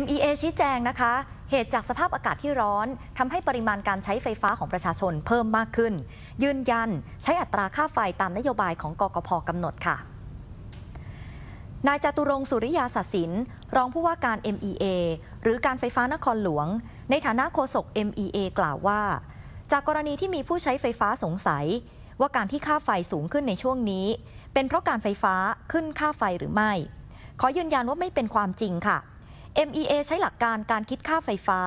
MEA ชี้แจงนะคะ เหตุจากสภาพอากาศที่ร้อนทำให้ปริมาณการใช้ไฟฟ้าของประชาชนเพิ่มมากขึ้น ยืนยันใช้อัตราค่าไฟตามนโยบายของกกพกำหนดค่ะนายจตุรงสุริยาศสินรองผู้ว่าการ MEA หรือการไฟฟ้านครหลวง ในฐานะโฆษก MEA กล่าวว่า จากกรณีที่มีผู้ใช้ไฟฟ้าสงสัย ว่าการที่ค่าไฟสูงขึ้นในช่วงนี้ เป็นเพราะการไฟฟ้าขึ้นค่าไฟหรือไม่ ขอยืนยันว่าไม่เป็นความจริงค่ะ MEA ใช้หลักการการคิดค่าไฟฟ้า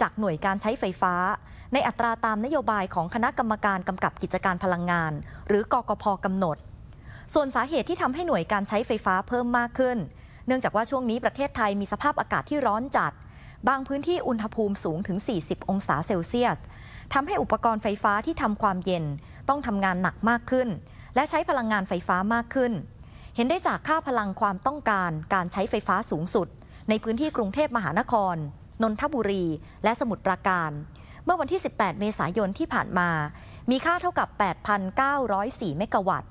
จากหน่วยการใช้ไฟฟ้า ในอัตราตามนโยบายของคณะกรรมการกำกับกิจการพลังงาน หรือกกพกำหนด ส่วนสาเหตุที่ทำให้หน่วยการใช้ไฟฟ้าเพิ่มมากขึ้น เนื่องจากว่าช่วงนี้ประเทศไทยมีสภาพอากาศที่ร้อนจัด บางพื้นที่อุณหภูมิสูงถึง 40 องศาเซลเซียสทำให้อุปกรณ์ไฟฟ้าที่ทำความเย็นต้องทำงานหนักมากขึ้น และใช้พลังงานไฟฟ้ามากขึ้น เห็นได้จากค่าพลังความต้องการการใช้ไฟฟ้าสูงสุด ในพื้นที่กรุงเทพมหานคร นนทบุรี และสมุทรปราการ เมื่อวันที่ 18 เมษายนที่ผ่านมา มีค่าเท่ากับ 8,904 เมกะวัตต์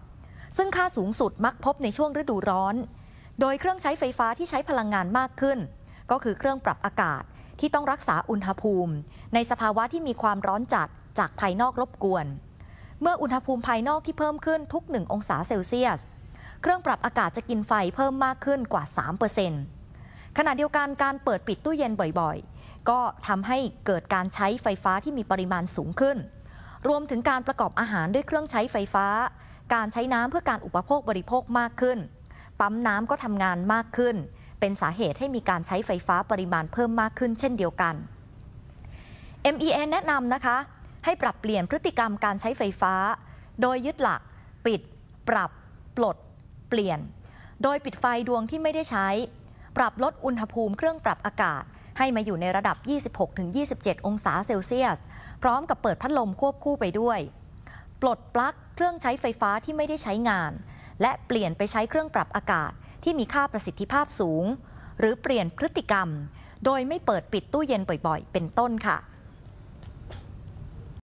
ซึ่งค่าสูงสุดมักพบในช่วงฤดูร้อน โดยเครื่องใช้ไฟฟ้าที่ใช้พลังงานมากขึ้น ก็คือเครื่องปรับอากาศที่ต้องรักษาอุณหภูมิ ในสภาวะที่มีความร้อนจัดจากภายนอกรบกวน เมื่ออุณหภูมิภายนอกที่เพิ่มขึ้นทุก 1 องศาเซลเซียส เครื่องปรับอากาศจะกินไฟเพิ่มมากขึ้นกว่า 3% ขณะเดียวกันการเปิดปิดตู้เย็นบ่อยๆ ก็ทำให้เกิดการใช้ไฟฟ้าที่มีปริมาณสูงขึ้น รวมถึงการประกอบอาหารด้วยเครื่องใช้ไฟฟ้า การใช้น้ำเพื่อการอุปโภคบริโภคมากขึ้น ปั๊มน้ำก็ทำงานมากขึ้น เป็นสาเหตุให้มีการใช้ไฟฟ้าปริมาณเพิ่มมากขึ้นเช่นเดียวกัน MEA แนะนำนะคะ ให้ปรับเปลี่ยนพฤติกรรมการใช้ไฟฟ้า โดยยึดหลัก ปิด ปรับ ปลด เปลี่ยน โดยปิดไฟดวงที่ไม่ได้ใช้ ปรับลดอุณหภูมิเครื่องปรับอากาศ ให้มาอยู่ในระดับ 26-27 องศาเซลเซียส พร้อมกับเปิดพัดลมควบคู่ไปด้วย ปลดปลั๊กเครื่องใช้ไฟฟ้าที่ไม่ได้ใช้งาน และเปลี่ยนไปใช้เครื่องปรับอากาศที่มีค่าประสิทธิภาพสูง หรือเปลี่ยนพฤติกรรม โดยไม่เปิดปิดตู้เย็นบ่อยๆ เป็นต้นค่ะ